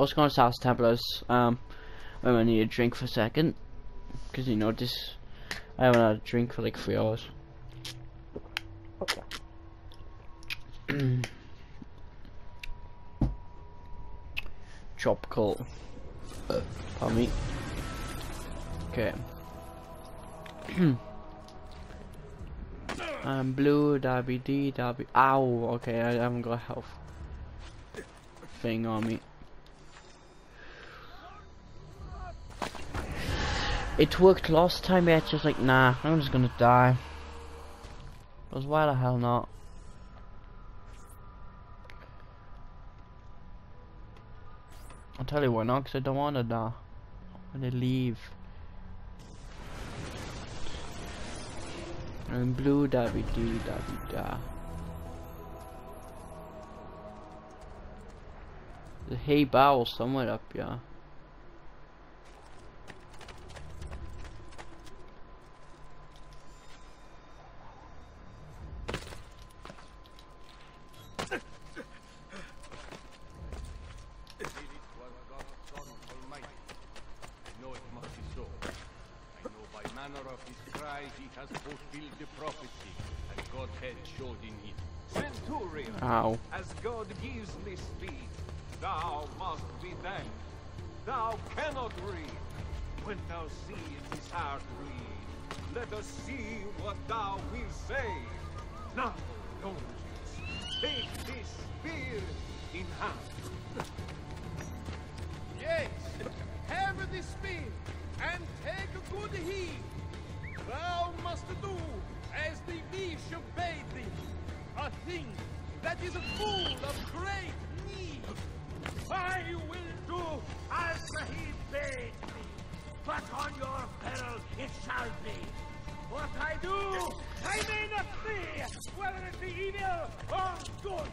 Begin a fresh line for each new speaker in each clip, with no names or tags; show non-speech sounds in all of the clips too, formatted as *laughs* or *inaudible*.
I was gonna ask Templars, um, when I need a drink for a second. Because, you know, this, I haven't had a drink for like three hours. *clears throat* Tropical. Uh, pardon me. Okay. *clears throat* I'm blue, W D W. Ow, okay, I haven't got health thing on me. It worked last time, yeah, just like, nah, I'm just gonna die. Because why the hell not? I'll tell you why not, because I don't want to die. I'm gonna leave. And blue dabby dee dabby da. The hay barrel somewhere up here.
Thou wilt say. Now, Longinus, take this spear in hand.
Yes, have this spear, and take a good heed. Thou must do as the bishop bade thee, a thing that is full of great need.
I will do as he bade me, but on your peril it shall be. What I do, I may not see, whether it be evil or good.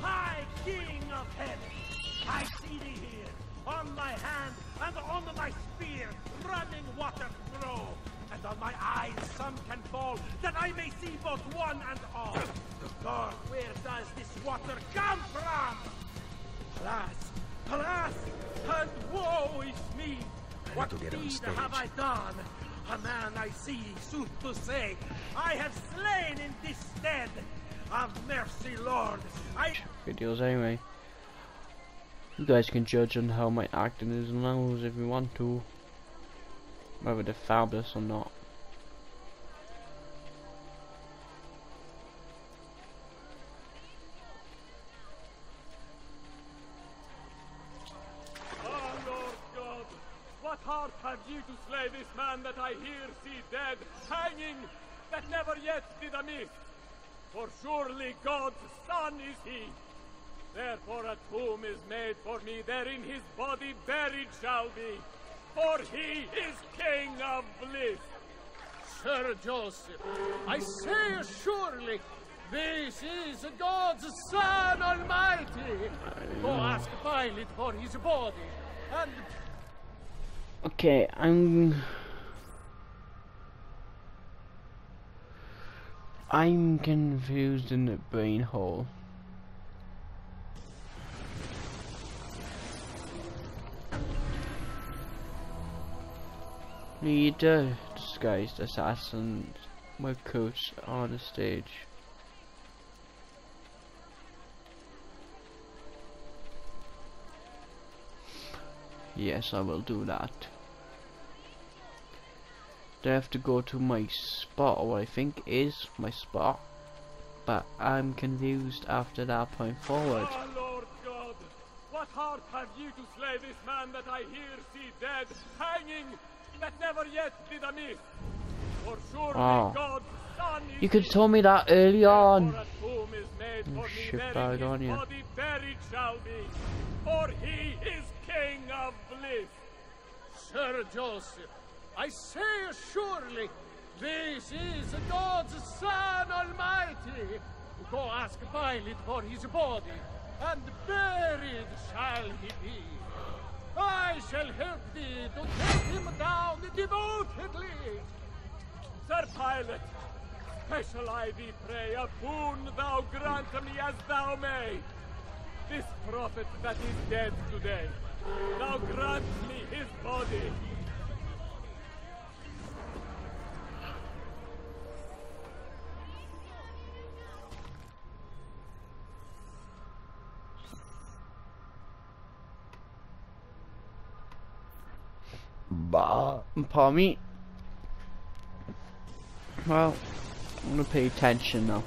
High King of Heaven, I see thee here, on my hand and on my spear, running water flow, and on my eyes some can fall, that I may see both one and all. Lord, where does this water come from? Alas, alas, and woe is me! What
to get on
deed
stage.
have I done? A man I see, sooth to say, I have slain in this stead. Have mercy, Lord. I
videos anyway. You guys can judge on how my acting is now if you want to. Whether they're fabulous or not.
To slay this man that I here see dead, hanging, that never yet did amiss? For surely God's son is he. Therefore a tomb is made for me, therein his body buried shall be. For he is King of bliss.
Sir Joseph, I say surely, this is God's Son Almighty. Go ask Pilate for his body, and
Okay, I'm. I'm confused in the brain hole. Leader, disguised assassin, my coach on the stage. Yes, I will do that. Then I have to go to my spot, or what I think is my spot. But I'm confused after that point forward.
Ah, Lord God, what heart have you to slay this man that I here see dead, hanging, that never yet did amiss? For surely son is
You could have told me that early on.
Oh, for a tomb is
You shitbag on
his
ya.
body buried shall be. For he is King of bliss.
Sir Joseph, I say surely, this is God's Son Almighty. Go ask Pilate for his body, and buried shall he be. I shall help thee to take him down devotedly.
Sir Pilate,
Special I thee pray, a boon thou grant me as thou may. This prophet that is dead today, thou grant me his body.
Bah. Pardon me. Well, I'm gonna pay attention now.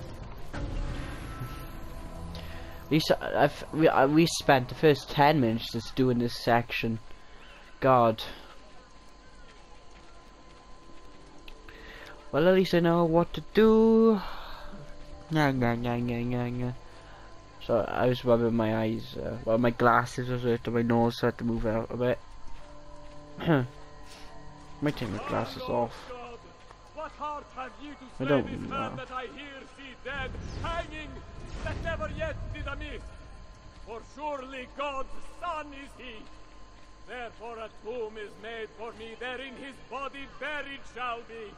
We I've, we I, we spent the first ten minutes just doing this section. God. Well, at least I know what to do. So I was rubbing my eyes. Uh, well, my glasses was hurt on my nose, so I had to move out a bit. Might *coughs* take my glasses off.
Heart have you to slay this
know.
man that I here see dead, hanging, that never yet did amiss? For surely God's son is he. Therefore a tomb is made for me, therein his body buried shall be.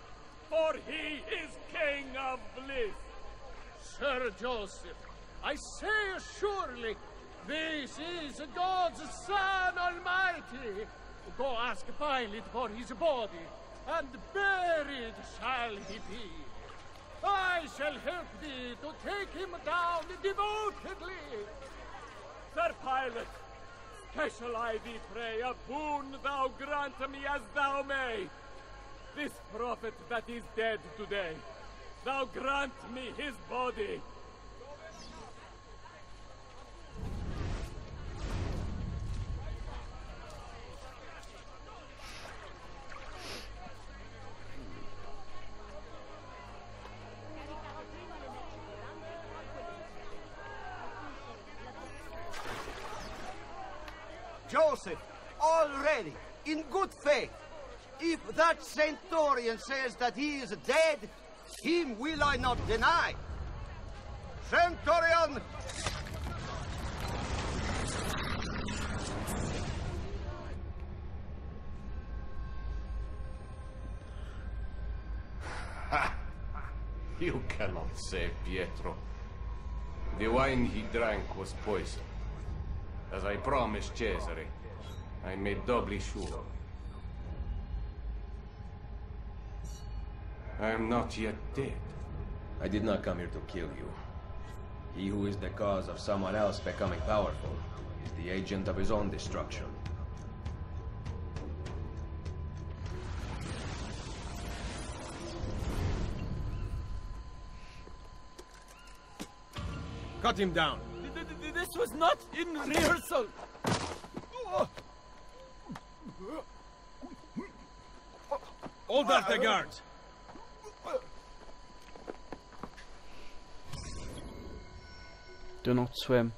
For he is King of bliss. Sir Joseph, I say surely, this is God's Son Almighty. Go ask Pilate for his body, and buried shall he be. I shall help thee to take him down devotedly. Sir Pilate, special I thee pray, a boon thou grant me as thou may. This prophet that is dead today, thou grant me his body.
Already, in good faith. If that centurion says that he is dead, him will I not deny. Centurion!
You cannot save Pietro. The wine he drank was poison. As I promised Cesare, I made doubly sure. I am not yet dead.
I did not come here to kill you. He who is the cause of someone else becoming powerful is the agent of his own destruction. Cut him down.
This was not in rehearsal. Oh!
Hold back the guards.
Do not swim.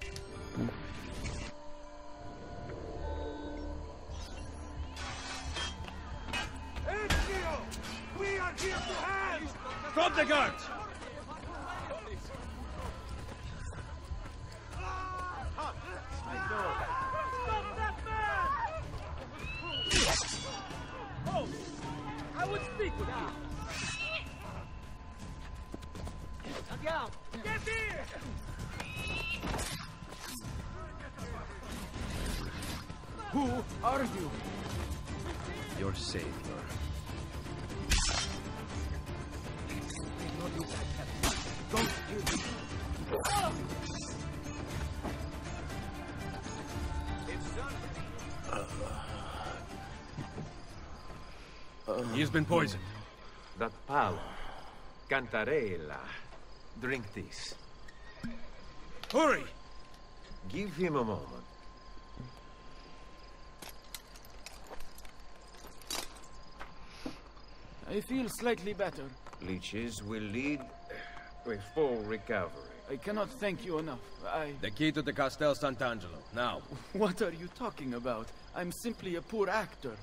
Been poisoned.
That palo. Cantarella. Drink this.
Hurry!
Give him a moment.
I feel slightly better.
Leeches will lead to a full recovery.
I cannot thank you enough. I...
The key to the Castel Sant'Angelo. Now,
What are you talking about? I'm simply a poor actor.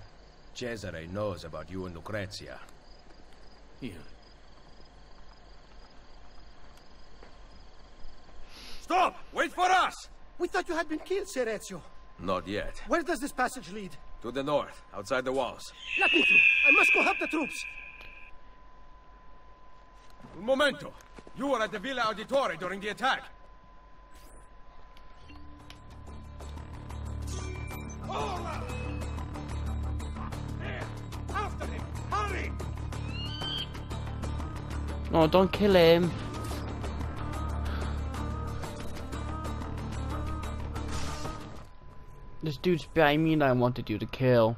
Cesare knows about you and Lucrezia.
Here.
Stop! Wait for us!
We thought you had been killed, Sir Ezio.
Not yet.
Where does this passage lead?
To the north, outside the walls.
Let me through. I must go help the troops.
Un momento! You were at the Villa Auditore during the attack!
There!
No, don't kill him. This dude's behind me and I wanted you to kill.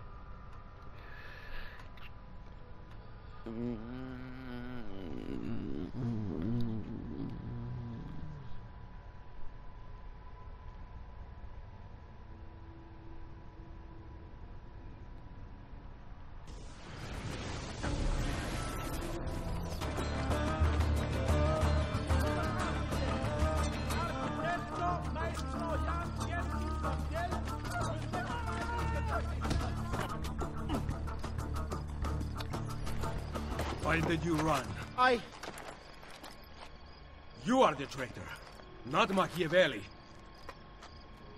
Not Machiavelli.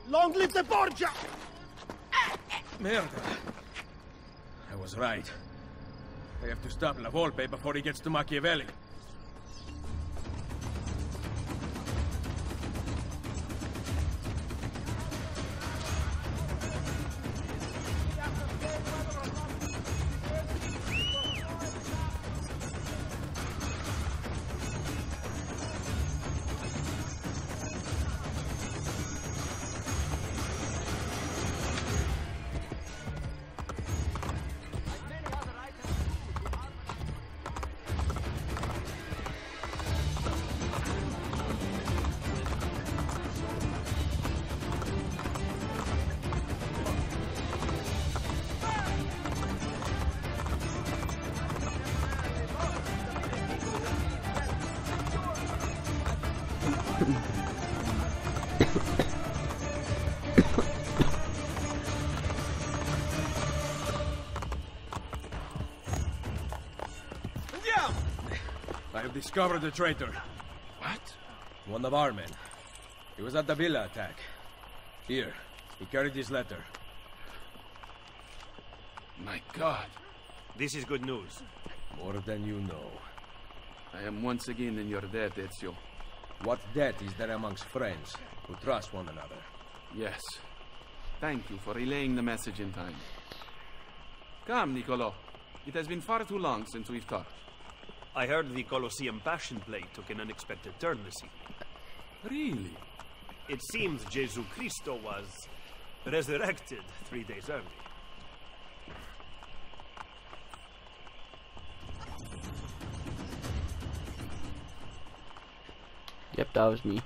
Long live the Borgia!
Merda. I was right. I have to stop La Volpe before he gets to Machiavelli. Discovered the traitor.
What?
One of our men. He was at the villa attack. Here, he carried this letter.
My god.
This is good news.
More than you know.
I am once again in your debt, Ezio.
What debt is there amongst friends who trust one another?
Yes. Thank you for relaying the message in time. Come, Niccolo. It has been far too long since we've talked.
I heard the Colosseum Passion Play took an unexpected turn this evening.
Really?
It seems Jesu Christo was resurrected three days early.
Yep, that was me.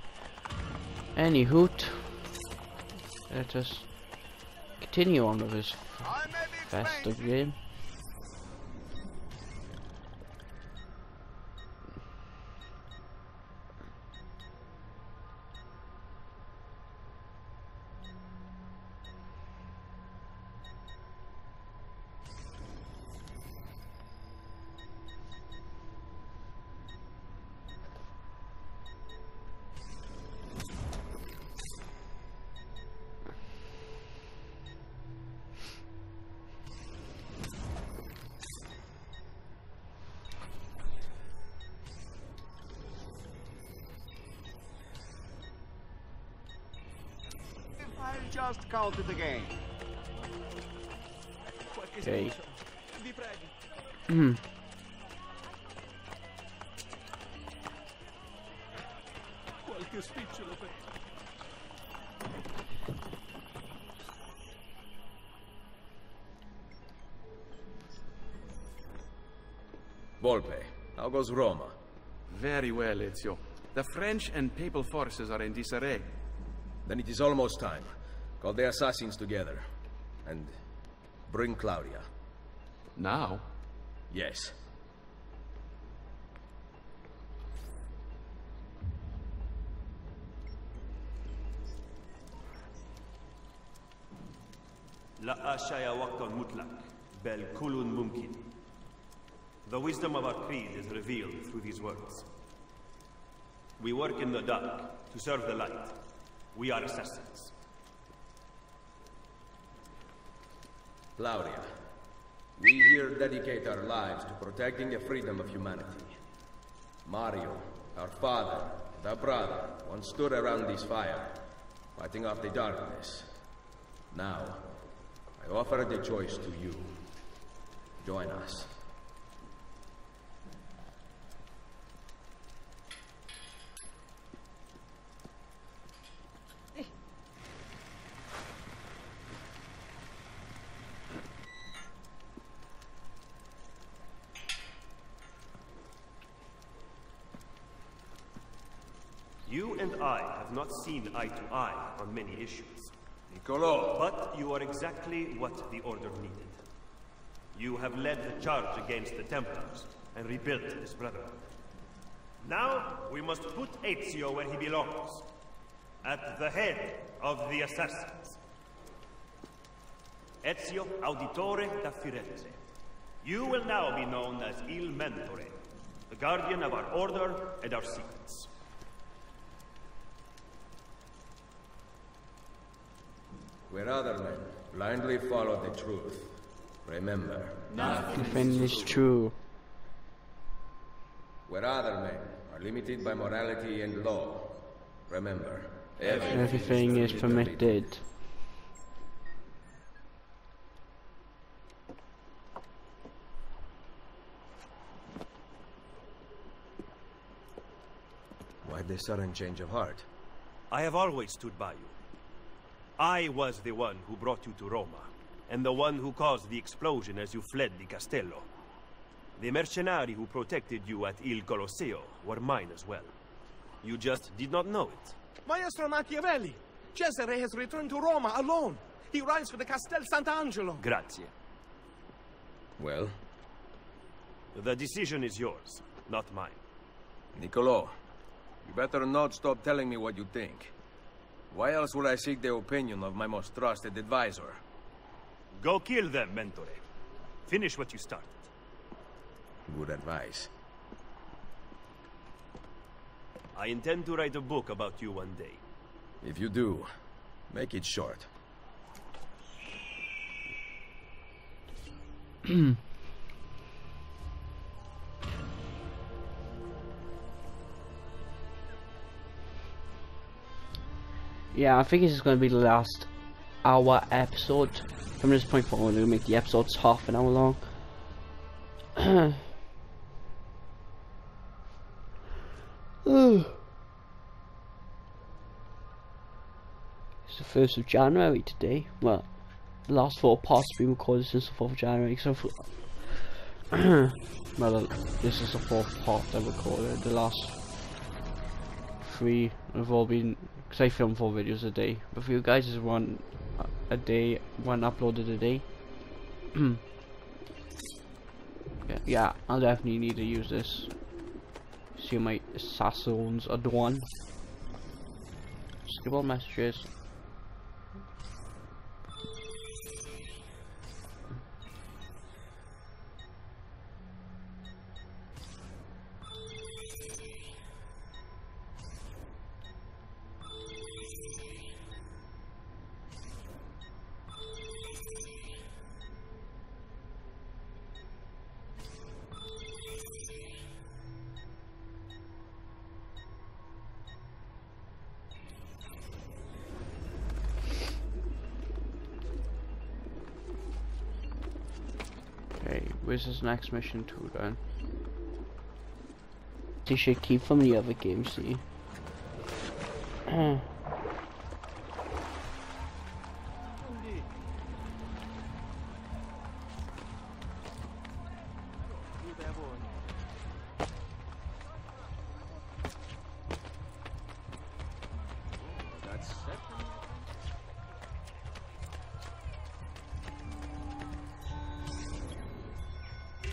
Any hoot. Let us continue on with this festive game.
I'll just count.
Okay. Hmm.
Qualche spicciolo per...
Volpe, how goes Roma?
Very well, Ezio. The French and papal forces are in disarray.
Then it is almost time. Call the assassins together. And bring Claudia.
Now?
Yes.
لا أشياء وقت مطلق بل كل ممكن The wisdom of our creed is revealed through these words. We work in the dark to serve the light. We are assassins.
Claudia, we here dedicate our lives to protecting the freedom of humanity. Mario, our father, and our brother, once stood around this fire, fighting off the darkness. Now, I offer the choice to you. Join us.
You and I have not seen eye to eye on many issues.
Niccolo!
But you are exactly what the Order needed. You have led the charge against the Templars and rebuilt this Brotherhood. Now, we must put Ezio where he belongs. At the head of the assassins. Ezio Auditore da Firenze. You will now be known as Il Mentore, the guardian of our order and our secrets.
Where other men blindly follow the truth, remember,
Nothing is true.
where other men are limited by morality and law, remember,
Everything is permitted.
Why the sudden change of heart?
I have always stood by you. I was the one who brought you to Roma, and the one who caused the explosion as you fled the Castello. The mercenari who protected you at Il Colosseo were mine as well. You just did not know it.
Maestro Machiavelli! Cesare has returned to Roma alone. He rides for the Castel Sant'Angelo.
Grazie.
Well,
The decision is yours, not mine.
Niccolo, you better not stop telling me what you think. Why else would I seek the opinion of my most trusted advisor?
Go kill them, Mentore. Finish what you started.
Good advice.
I intend to write a book about you one day.
If you do, make it short. *clears throat*
Yeah, I think this is going to be the last hour episode. From this point forward, we're going to make the episodes half an hour long. *sighs* It's the 1st of January today. Well, the last four parts have been recorded since the 4th of January. So *clears throat* well, this is the fourth part I recorded. The last three have all been because I film four videos a day. But for you guys, is one a day, one uploaded a day. *clears throat* yeah, yeah, I'll definitely need to use this. See my assassins are done. Skip all messages. Okay, where's this next mission to then? They should keep from the other games, see. *clears throat*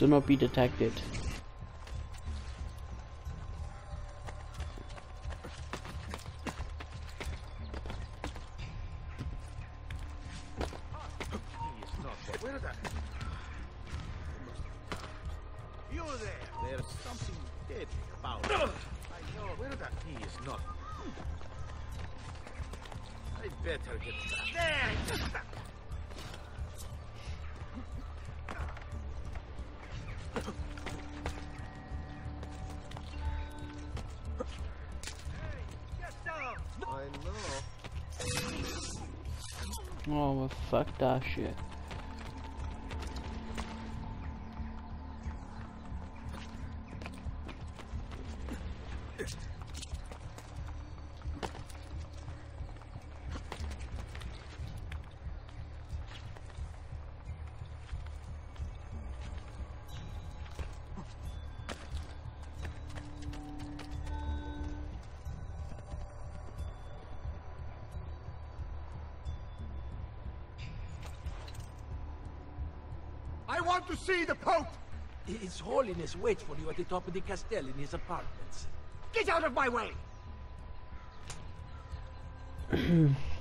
not be detected.
大学。See the Pope!
His Holiness waits for you at the top of the castle in his apartments.
Get out of my way! *clears throat*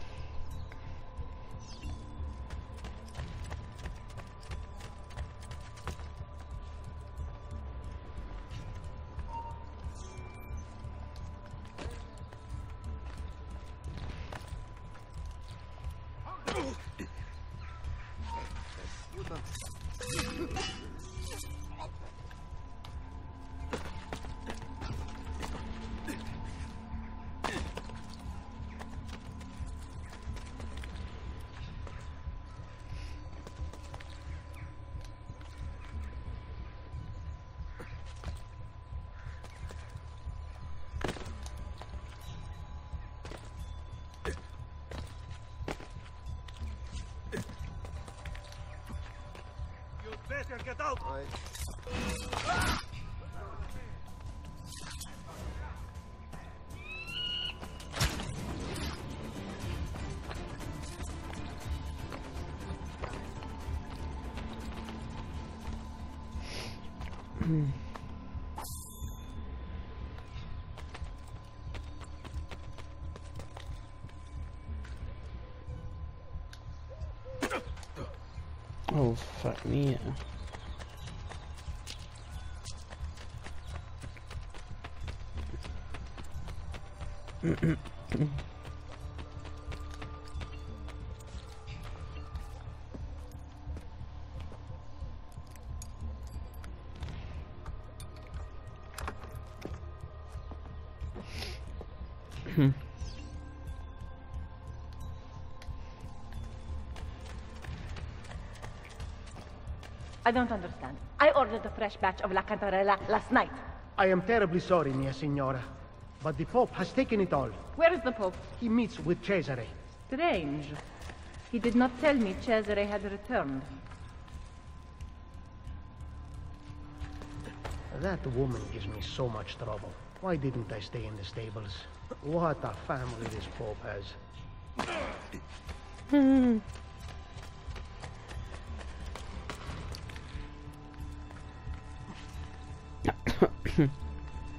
Fuck me. Yeah. *clears throat*
I don't understand. I ordered a fresh batch of La Cantarella last night.
I am terribly sorry, mia signora. But the Pope has taken it all.
Where is the Pope?
He meets with Cesare.
Strange. He did not tell me Cesare had returned.
That woman gives me so much trouble. Why didn't I stay in the stables? What a family this Pope has. *laughs* *laughs*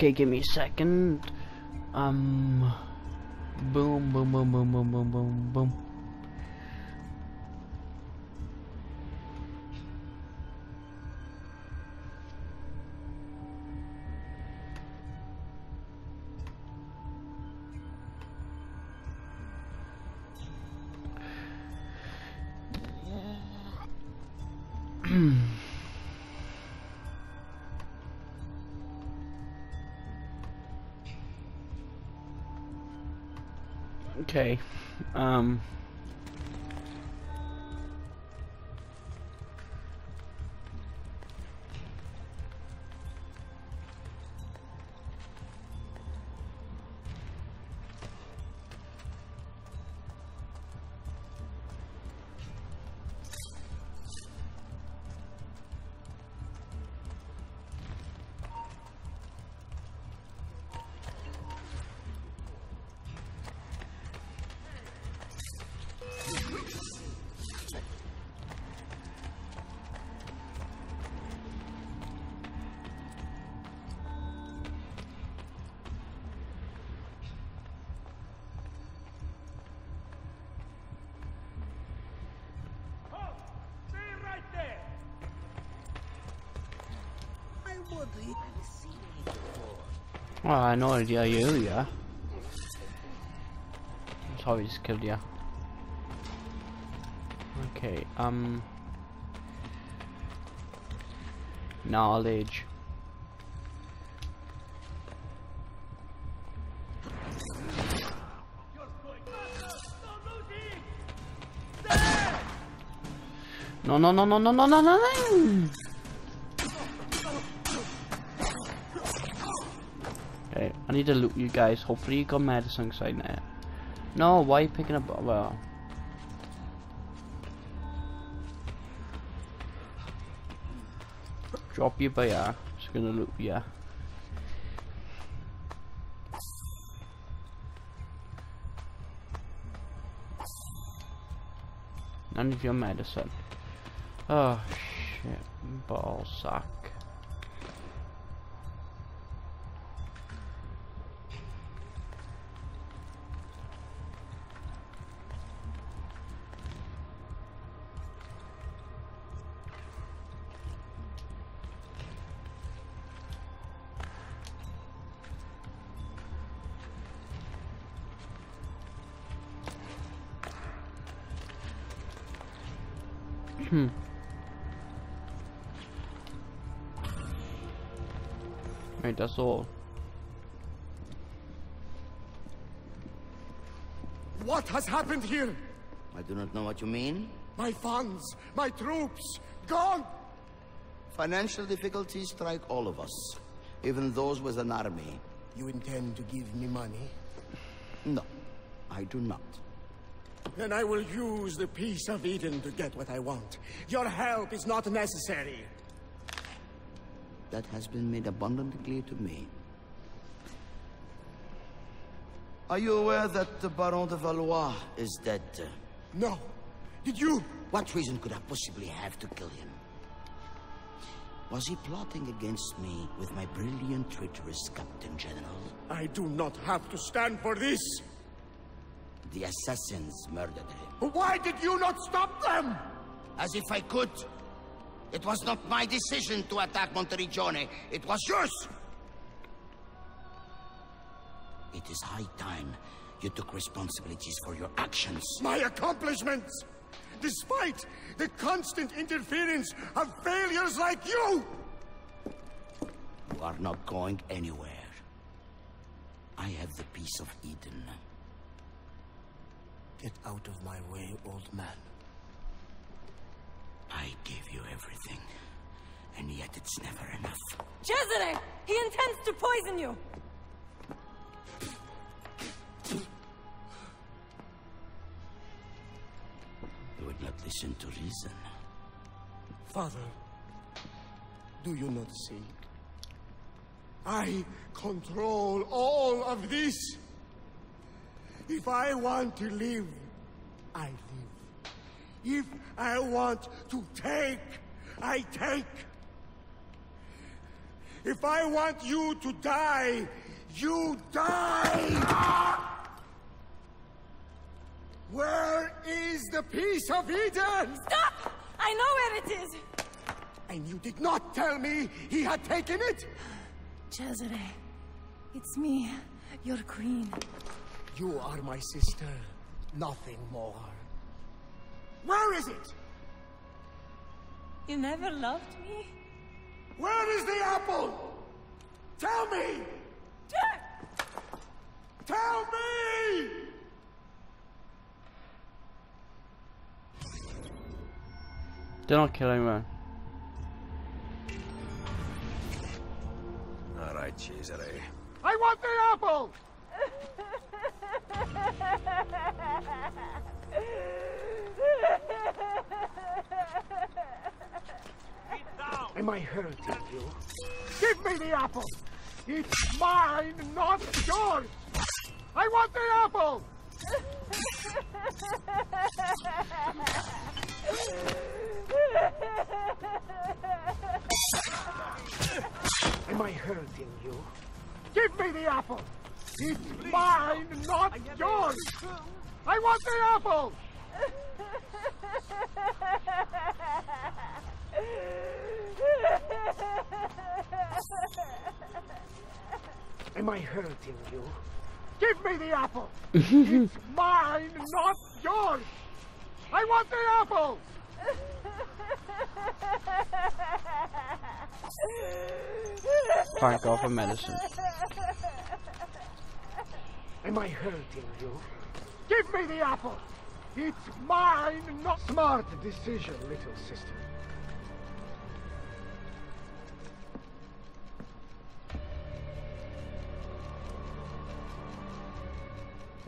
Okay, give me a second. Um, boom, boom, boom, boom, boom, boom, boom, boom. *clears throat* Okay. Um. I idea you earlier. Sorry, just killed you. Okay, um... Knowledge. No, no, no, no, no, no, no, no, no! I need to loot you guys. Hopefully you got medicine inside there. No, why are you picking up? Uh, well, drop you by ya. Just gonna loot ya. None of your medicine. Oh shit, ball sack.
Happened here?
I do not know what you mean.
My funds, my troops, gone!
Financial difficulties strike all of us, even those with an army.
You intend to give me money?
No, I do not.
Then I will use the Piece of Eden to get what I want. Your help is not necessary.
That has been made abundantly clear to me. Are you aware that the Baron de Valois is dead?
No. Did you?
What reason could I possibly have to kill him? Was he plotting against me with my brilliant, traitorous Captain General?
I do not have to stand for this.
The assassins murdered him.
But Why did you not stop them?
As if I could. It was not my decision to attack Monteriggioni. It was yours. It is high time you took responsibilities for your actions.
My accomplishments! Despite the constant interference of failures like you!
You are not going anywhere. I have the Piece of Eden.
Get out of my way, old man.
I gave you everything, and yet it's never enough.
Cesare! He intends to poison you!
Not listen to reason.
Father, do you not see? I control all of this. If I want to live, I live. If I want to take, I take. If I want you to die, you die! Where is the Piece of Eden?
Stop! I know where it is!
And you did not tell me he had taken it?
Cesare, it's me, your queen.
You are my sister, nothing more. Where is it?
You never loved me?
Where is the apple? Tell me! Tell me!
They're not killing me.
All right, Cesare.
I want the apple! Am I hurting you? Give me the apple! It's mine, not yours! I want the apple! *laughs* *laughs* Am I hurting you? Give me the apple! It's mine, not yours! I want the apple! Am I hurting you? Give me the apple! *laughs* it's mine, not yours! I want the apple!
Thank God for medicine.
Am I hurting you? Give me the apple! It's mine, not smart decision, little sister.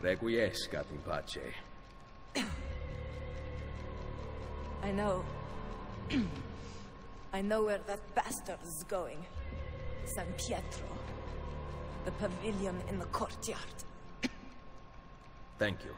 Requiescat in pace.
I know. *clears throat* I know where that bastard is going. San Pietro. The pavilion in the courtyard.
Thank you.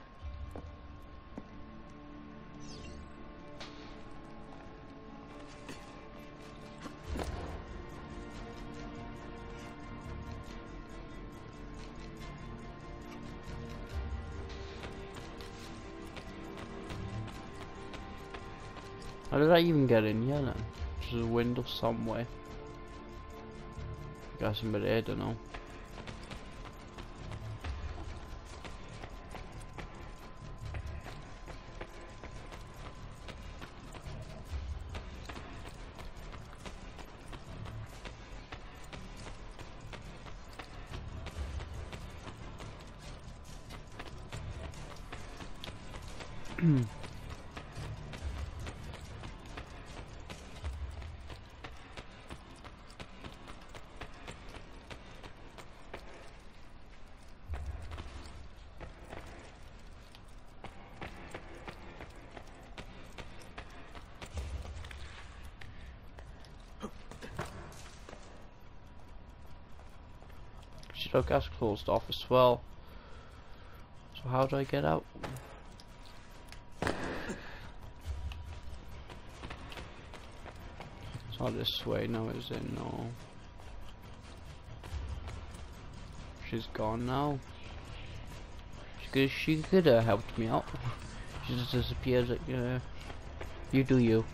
Did I even get in here then? There's a window somewhere. Got somebody I don't know. Shit, gas closed off as well. So how do I get out? It's not this way, no is it? No. She's gone now. She could, she could have helped me out. *laughs* She just disappears like, uh, you do you.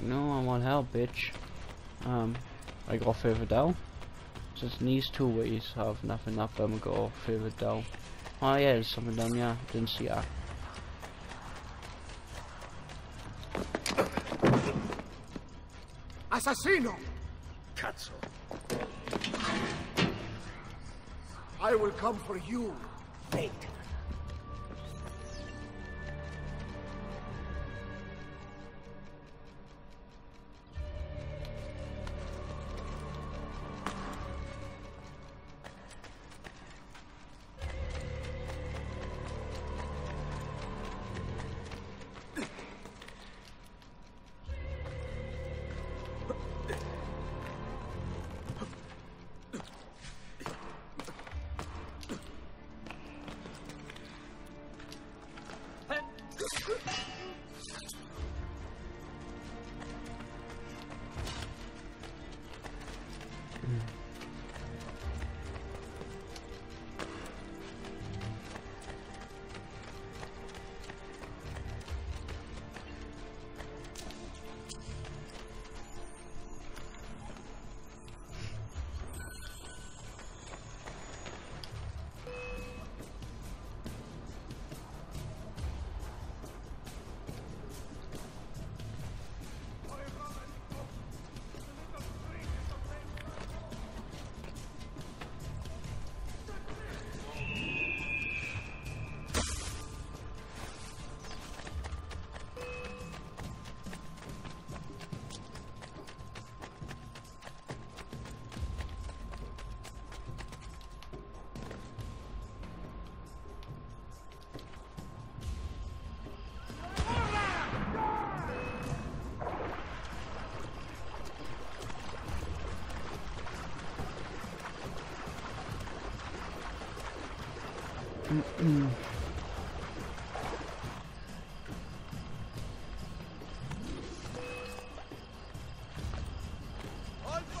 No, I want help, bitch. Um, I go further down. Since these two ways have nothing up, I'm gonna go further down. Oh yeah, there's something down here. Didn't see that.
Assassino!
Cazzo.
I will come for you, fate.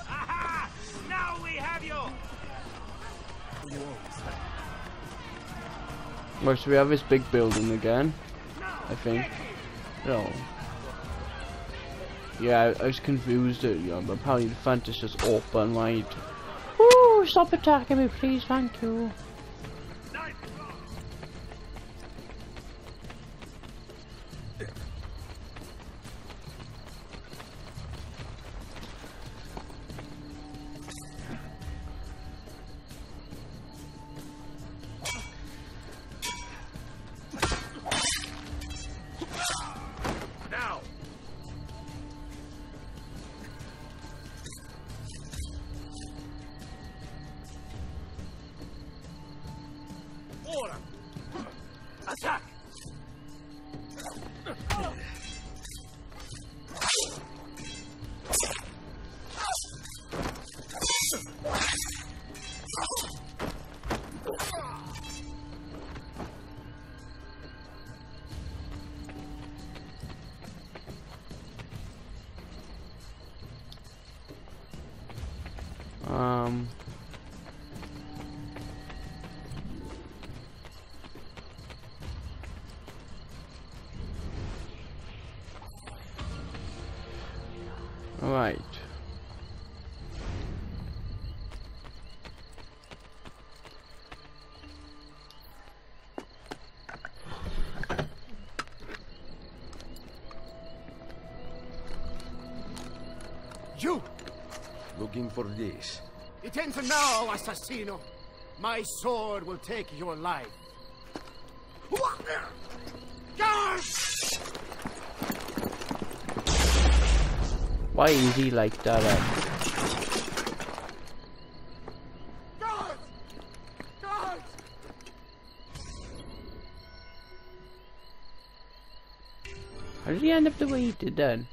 Aha! Now we have
so we have this big building again. I think. No. Yeah, I, was confused earlier, but apparently the front is just open wide. No! Stop attacking me, please. Thank you.
Now!
Looking for this.
Attend to now, assassino! My sword will take your life. Guards!
Why is he like that? uh?
Guards! Guards!
How did he end up the way he did then?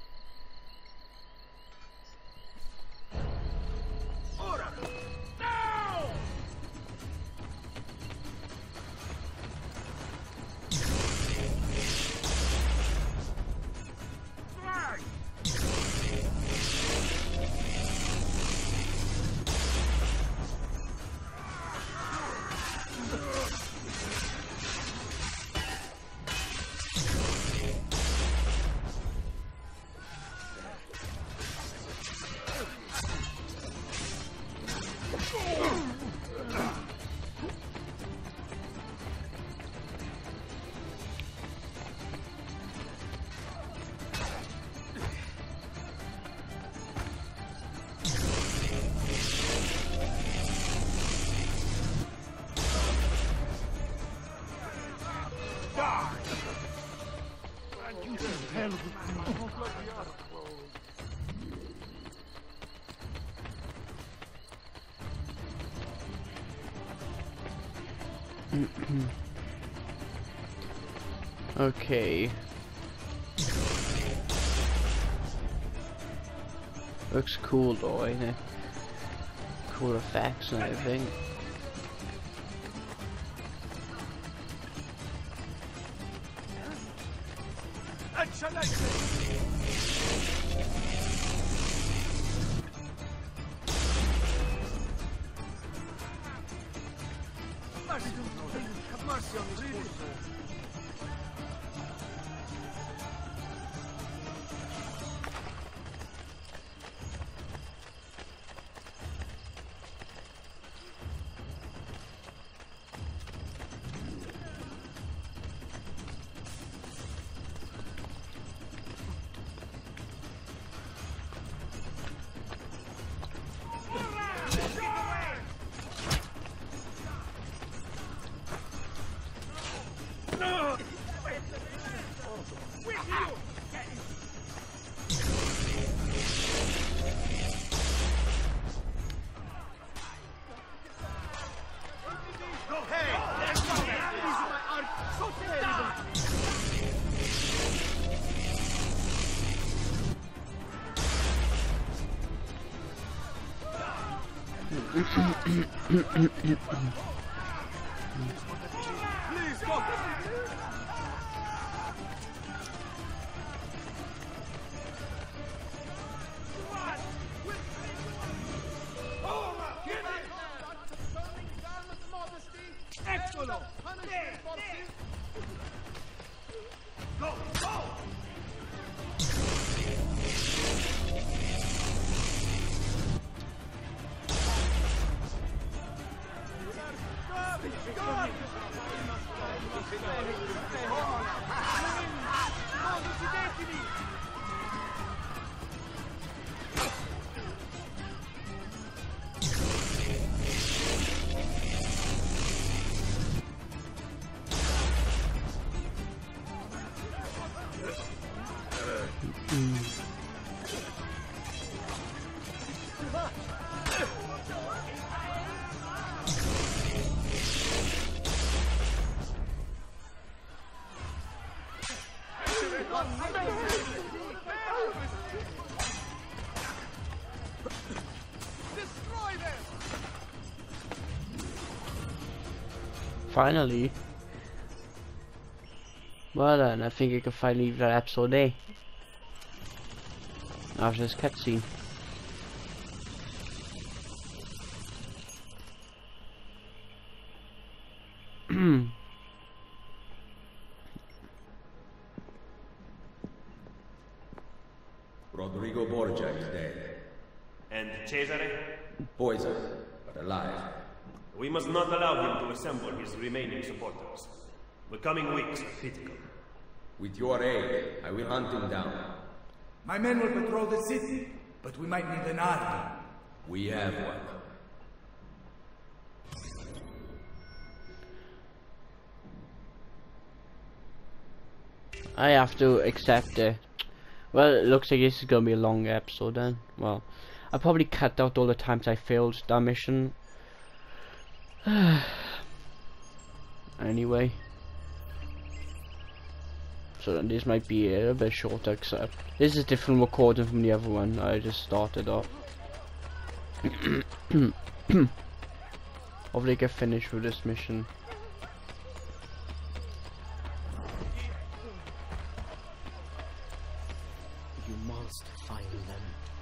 Okay. Looks cool though, ain't it? Cool effects and everything.
C'est. *coughs* *coughs* *coughs*
Finally. Well then, I think I can finally leave that episode there. After this cutscene.
Rodrigo Borgia is dead.
And Cesare?
Poisoned, but alive.
We must not allow him to assemble his remaining supporters. The coming weeks are critical.
With your aid, I will hunt him down.
My men will patrol the city, but we might need an army.
We have one.
I have to accept it. Well, it looks like this is gonna be a long episode then. Well, I probably cut out all the times I failed that mission. *sighs* *sighs* anyway. So then this might be a bit shorter, except this is a different recording from the other one I just started off. *coughs* Hopefully I get finished with this mission.
You must find them.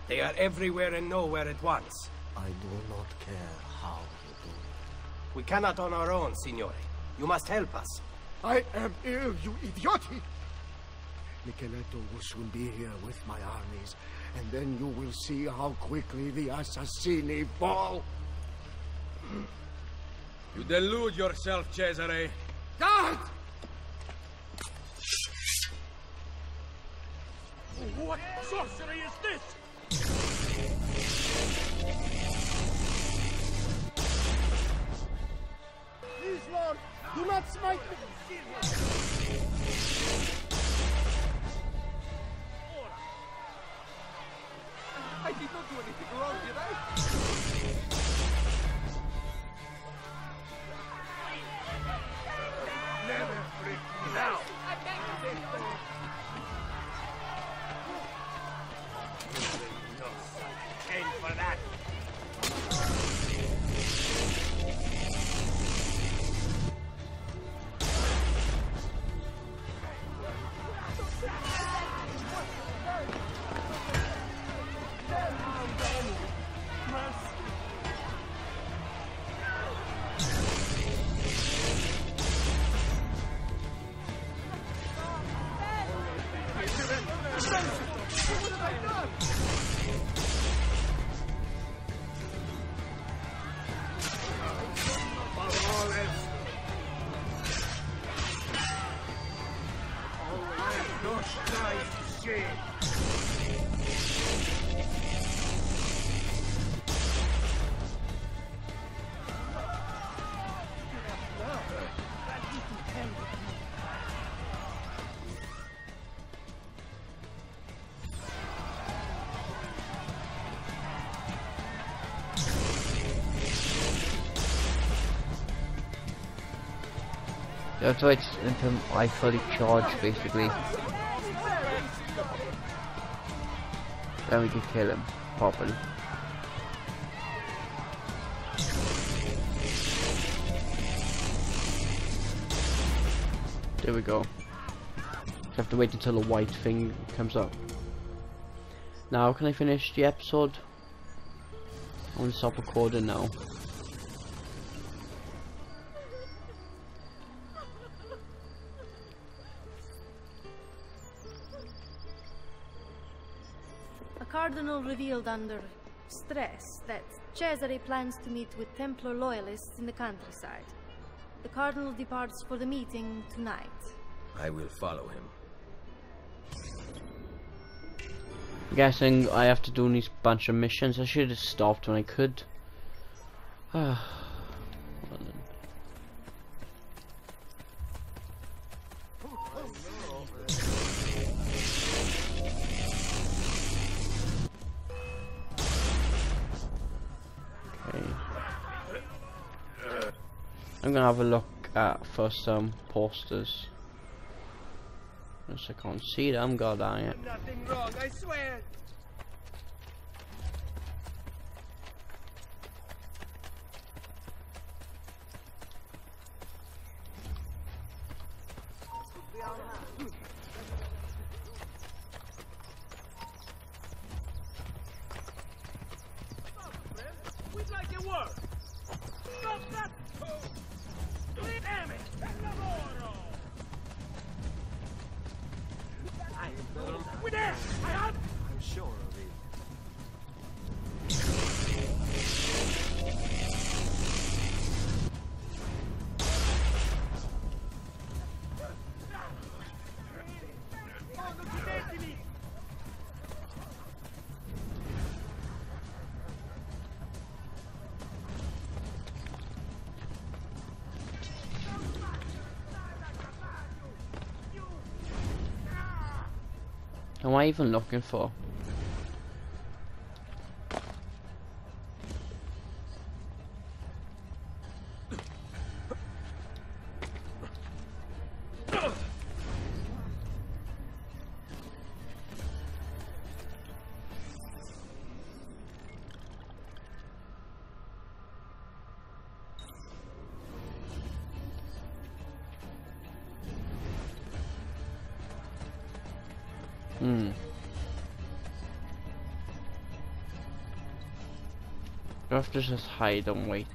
They are everywhere and nowhere at once.
I do not care how you do it.
We cannot on our own, signore. You must help us.
I am ill, you idioti! Micheletto will soon be here with my armies, and then you will see how quickly the assassini fall.
You delude yourself, Cesare.
God!
What sorcery is this?
Please, Lord, do not smite me! I did not do anything wrong, did I?
Never freak me out.
That's why it's until I fully charge basically. Then we can kill him properly.
There we go. Just have to wait until the white thing comes up. Now, can I finish the episode? I want to stop recording now.
Cardinal revealed under stress that Cesare plans to meet with Templar loyalists in the countryside. The cardinal departs for the meeting tonight.
I will follow him.
I'm guessing I have to do these bunch of missions. I should have stopped when I could. *sighs* Ah. I'm gonna have a look at for some posters. Unless I can't see them, god dang it.
Nothing wrong, I swear.
Am I even looking for? Have to just hide and wait?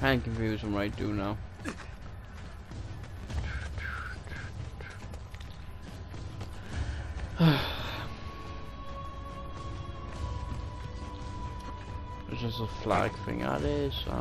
Kinda confused on what I do now. Flag thing out there, so.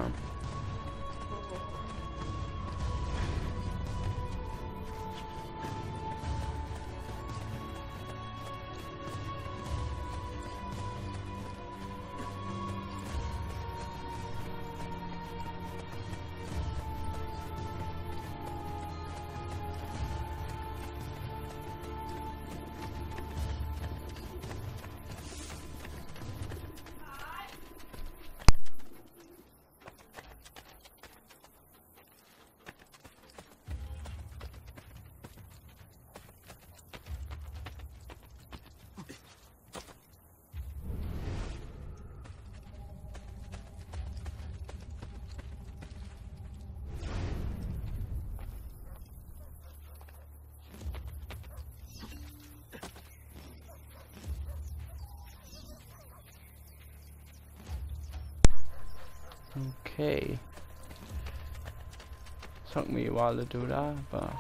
Okay. Took me a while to do that, but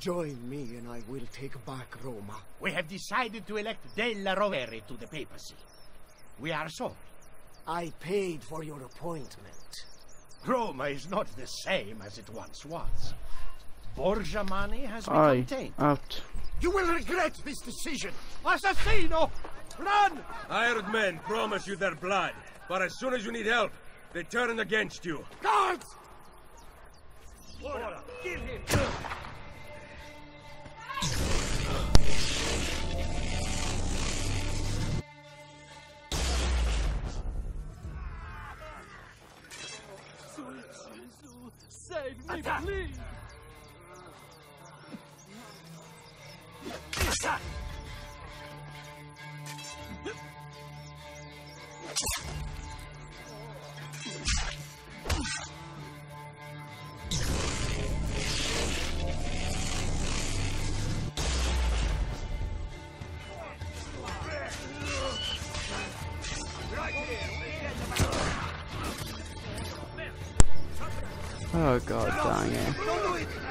Join me and I will take back Roma.
We have decided to elect Della Rovere to the papacy. We are sorry.
I paid for your appointment.
Roma is not the same as it once was. Borgia money has become
aye,
tainted.
out.
You will regret this decision. Assassino! Run!
Hired men promise you their blood, but as soon as you need help, they turn against you.
Guards!
Ora, kill him!
Save me,
Attack.
please!
Attack!
Oh god dang it.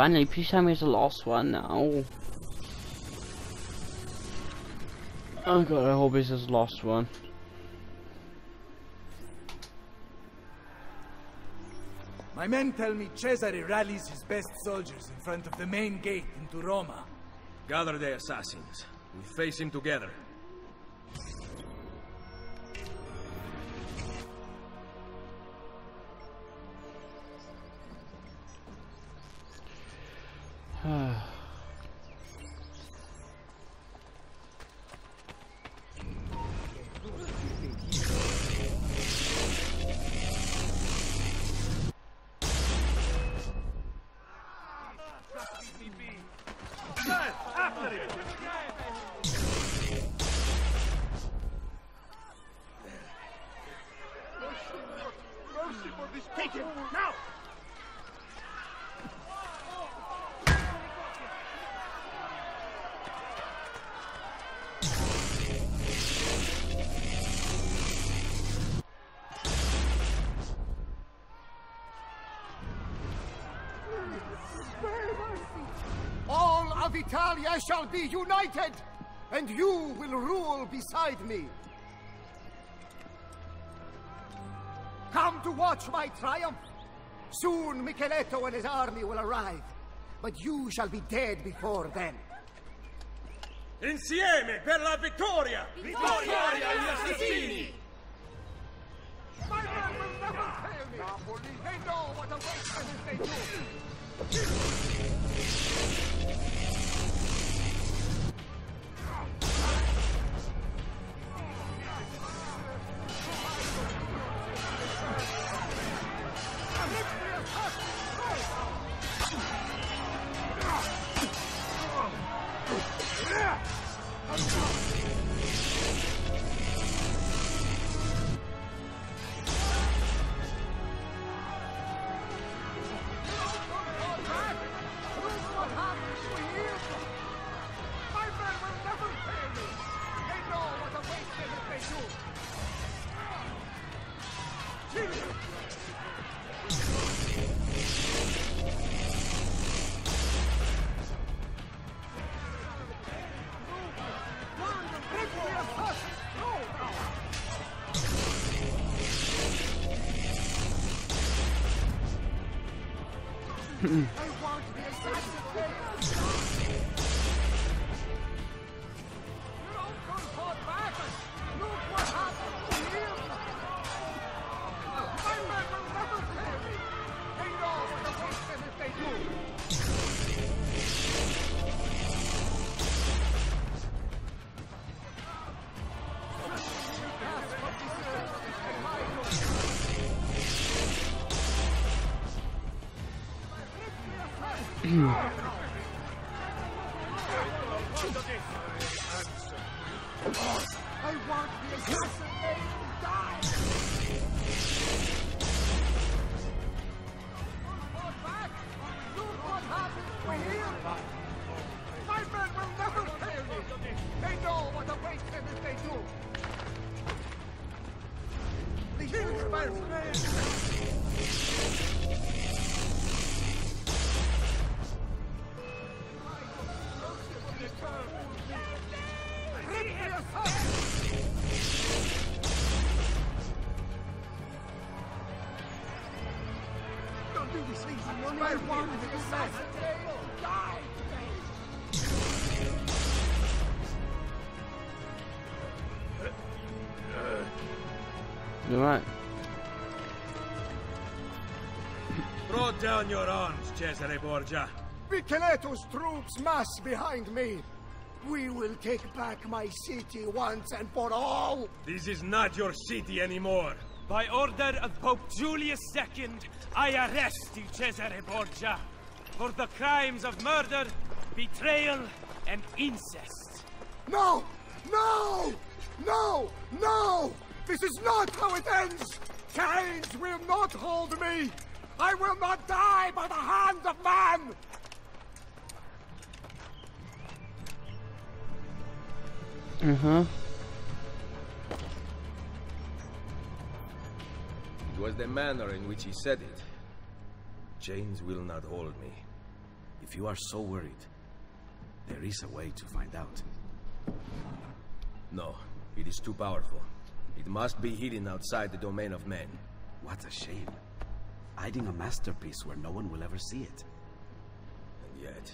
Finally, please tell me it's the last one now. Oh god, I hope it's his last one.
My men tell me Cesare rallies his best soldiers in front of the main gate into Roma.
Gather the assassins. We face him together.
Ah. *sighs* *sighs* shall be united, and you will rule beside me. Come to watch my triumph. Soon Micheletto and his army will arrive, but you shall be dead before then.
Insieme per la vittoria!
Vittoria agli assassini!
My men will never fail me. Napoli, they know what awaits them if they do. By one the assassin
You alright?
Throw down your arms, Cesare Borgia.
Micheletto's troops mass behind me. We will take back my city once and for all.
This is not your city anymore.
By order of Pope Julius II, I arrest you, Cesare Borgia, for the crimes of murder, betrayal, and incest.
No! No! No! No! This is not how it ends! Chains will not hold me! I will not die by the hand of man!
Uh-huh.
Was the manner in which he said it. Chains will not hold me.
If you are so worried, there is a way to find out.
No, it is too powerful. It must be hidden outside the domain of men.
What a shame. Hiding a masterpiece where no one will ever see it.
And yet,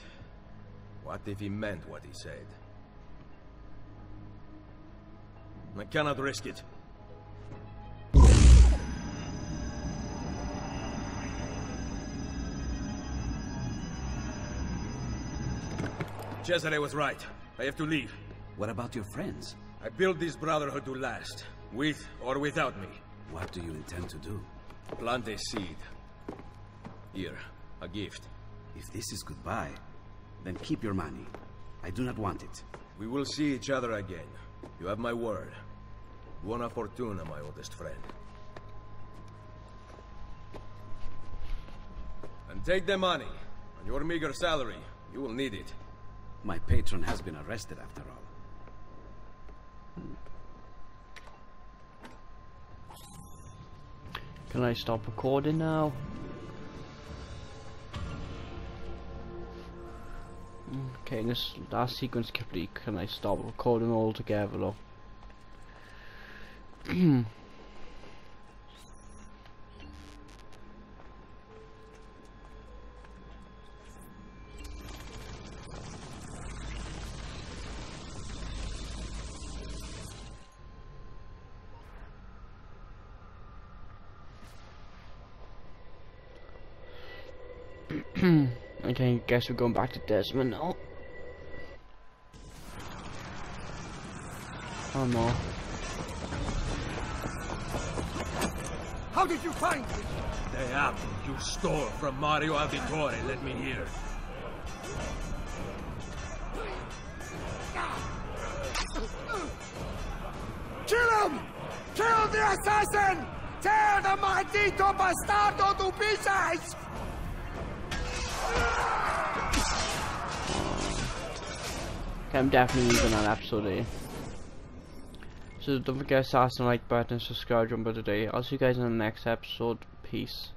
what if he meant what he said? I cannot risk it. Cesare was right. I have to leave.
What about your friends?
I built this brotherhood to last. With or without me.
What do you intend to do?
Plant a seed. Here, a gift.
If this is goodbye, then keep your money. I do not want it.
We will see each other again. You have my word. Buona fortuna, my oldest friend. And take the money. On your meager salary, you will need it.
My patron has been arrested after all.
Can I stop recording now? Okay, this last sequence complete. Can I stop recording altogether though? *clears throat* okay, guess we're going back to Desmond now. Oh no.
How did you find me?
The apple you stole from Mario Auditore, let me hear.
Kill him! Kill the assassin! Tear the maldito bastardo to pieces!
I'm definitely leaving that episode here. So don't forget to smash the like button and subscribe jump today. I'll see you guys in the next episode. Peace.